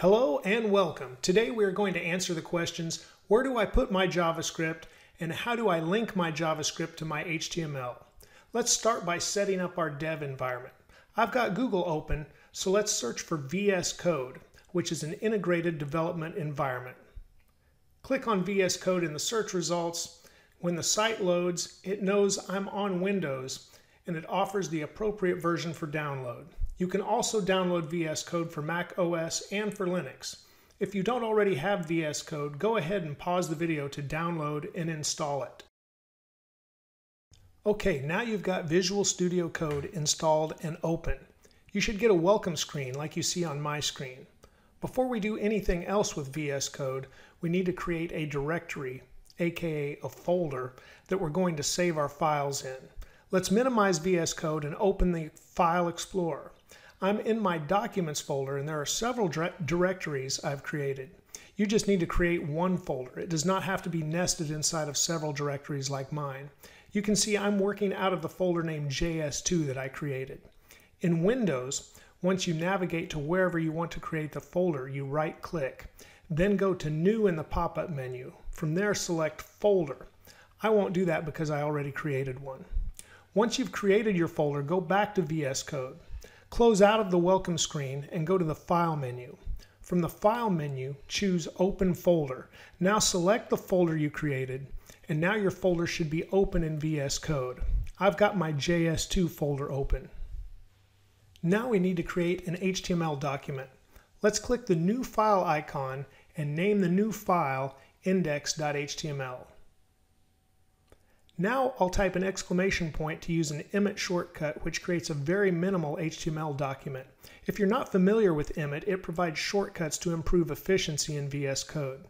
Hello and welcome. Today we are going to answer the questions, where do I put my JavaScript and how do I link my JavaScript to my HTML? Let's start by setting up our dev environment. I've got Google open, so let's search for VS Code, which is an integrated development environment. Click on VS Code in the search results. When the site loads, it knows I'm on Windows and it offers the appropriate version for download. You can also download VS Code for Mac OS and for Linux. If you don't already have VS Code, go ahead and pause the video to download and install it. Okay, now you've got Visual Studio Code installed and open. You should get a welcome screen like you see on my screen. Before we do anything else with VS Code, we need to create a directory, aka a folder, that we're going to save our files in. Let's minimize VS Code and open the File Explorer. I'm in my Documents folder and there are several directories I've created. You just need to create one folder. It does not have to be nested inside of several directories like mine. You can see I'm working out of the folder named JS2 that I created. In Windows, once you navigate to wherever you want to create the folder, you right click. Then go to New in the pop-up menu. From there, select Folder. I won't do that because I already created one. Once you've created your folder, go back to VS Code. Close out of the welcome screen and go to the File menu. From the File menu, choose Open Folder. Now select the folder you created, and now your folder should be open in VS Code. I've got my JS2 folder open. Now we need to create an HTML document. Let's click the New File icon and name the new file index.html. Now I'll type an exclamation point to use an Emmet shortcut which creates a very minimal HTML document. If you're not familiar with Emmet, it provides shortcuts to improve efficiency in VS Code.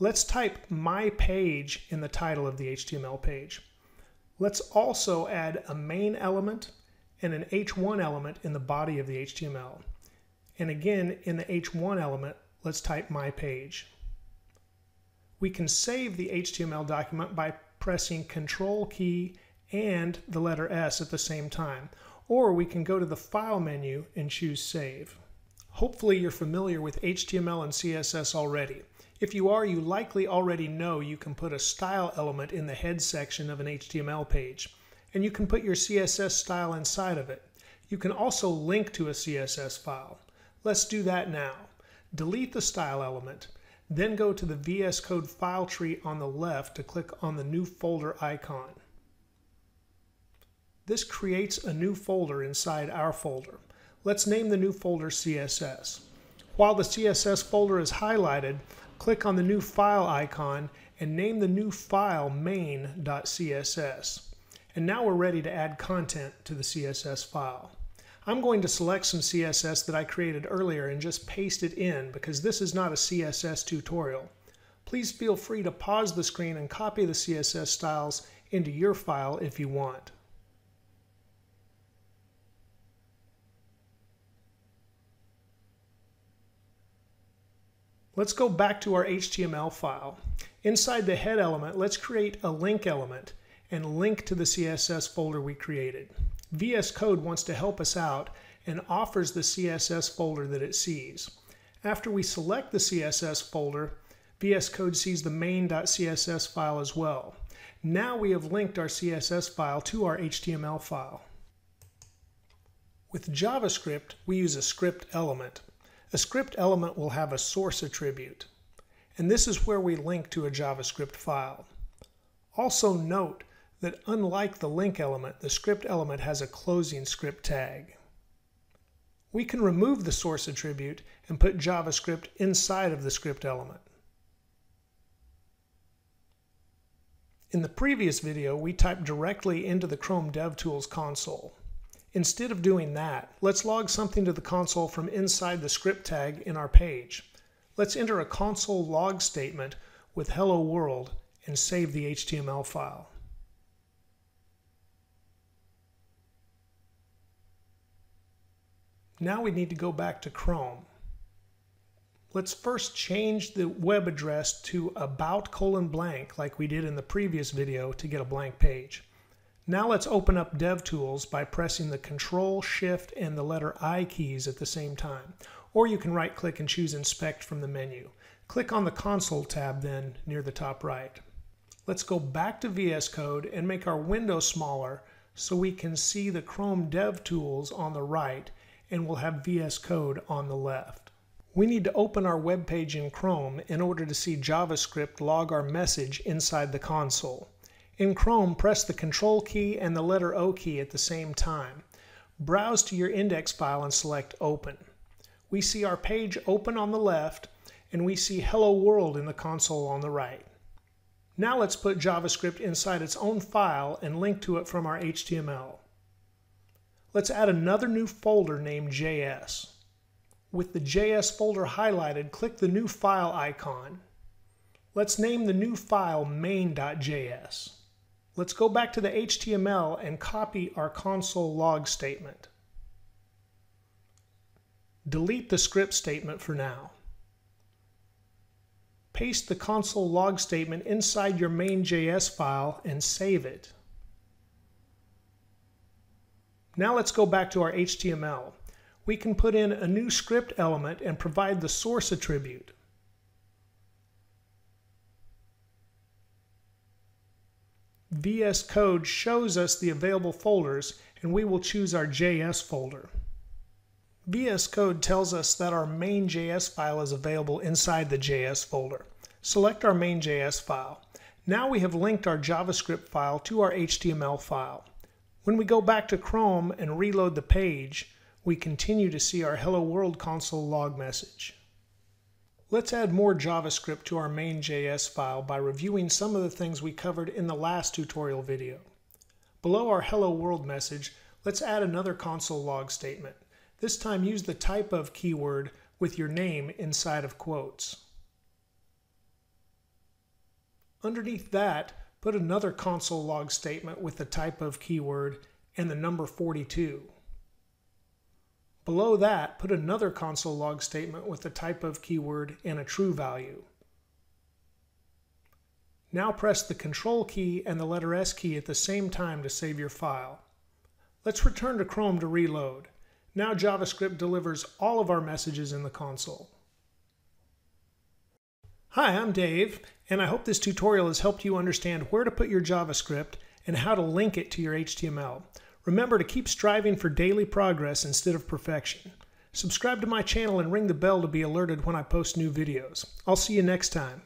Let's type my page in the title of the HTML page. Let's also add a main element and an H1 element in the body of the HTML. And again, in the H1 element, let's type my page. We can save the HTML document by pressing Control key and the letter S at the same time. Or we can go to the File menu and choose Save. Hopefully you're familiar with HTML and CSS already. If you are, you likely already know you can put a style element in the head section of an HTML page, and you can put your CSS style inside of it. You can also link to a CSS file. Let's do that now. Delete the style element then go to the VS Code file tree on the left to click on the new folder icon. This creates a new folder inside our folder. Let's name the new folder CSS. While the CSS folder is highlighted, click on the new file icon and name the new file main.css. And now we're ready to add content to the CSS file. I'm going to select some CSS that I created earlier and just paste it in because this is not a CSS tutorial. Please feel free to pause the screen and copy the CSS styles into your file if you want. Let's go back to our HTML file. Inside the head element, let's create a link element and link to the CSS folder we created. VS Code wants to help us out and offers the CSS folder that it sees. After we select the CSS folder, VS Code sees the main.css file as well. Now we have linked our CSS file to our HTML file. With JavaScript, we use a script element. A script element will have a source attribute, and this is where we link to a JavaScript file. Also note that unlike the link element, the script element has a closing script tag. We can remove the source attribute and put JavaScript inside of the script element. In the previous video, we typed directly into the Chrome DevTools console. Instead of doing that, let's log something to the console from inside the script tag in our page. Let's enter a console log statement with hello world and save the HTML file. Now we need to go back to Chrome. Let's first change the web address to about colon blank like we did in the previous video to get a blank page. Now let's open up DevTools by pressing the Control, Shift, and the letter I keys at the same time. or you can right click and choose Inspect from the menu. Click on the Console tab then near the top right. Let's go back to VS Code and make our window smaller so we can see the Chrome Dev Tools on the right and we'll have VS Code on the left. We need to open our web page in Chrome in order to see JavaScript log our message inside the console. In Chrome, press the Control key and the letter O key at the same time. Browse to your index file and select Open. We see our page open on the left and we see Hello World in the console on the right. Now let's put JavaScript inside its own file and link to it from our HTML. Let's add another new folder named JS. With the JS folder highlighted, click the new file icon. Let's name the new file main.js. Let's go back to the HTML and copy our console log statement. Delete the script statement for now paste the console log statement inside your main.js file and save it. Now let's go back to our HTML. We can put in a new script element and provide the source attribute. VS Code shows us the available folders and we will choose our JS folder. VS Code tells us that our main.js file is available inside the JS folder. Select our main.js file. Now we have linked our JavaScript file to our HTML file. When we go back to Chrome and reload the page, we continue to see our Hello World console log message. Let's add more JavaScript to our main.js file by reviewing some of the things we covered in the last tutorial video. Below our Hello World message, let's add another console log statement. This time use the type of keyword with your name inside of quotes. Underneath that, put another console log statement with the type of keyword and the number 42. Below that, put another console log statement with the type of keyword and a true value. Now press the Control key and the letter S key at the same time to save your file. Let's return to Chrome to reload. Now JavaScript delivers all of our messages in the console. Hi, I'm Dave, and I hope this tutorial has helped you understand where to put your JavaScript and how to link it to your HTML. Remember to keep striving for daily progress instead of perfection. Subscribe to my channel and ring the bell to be alerted when I post new videos. I'll see you next time.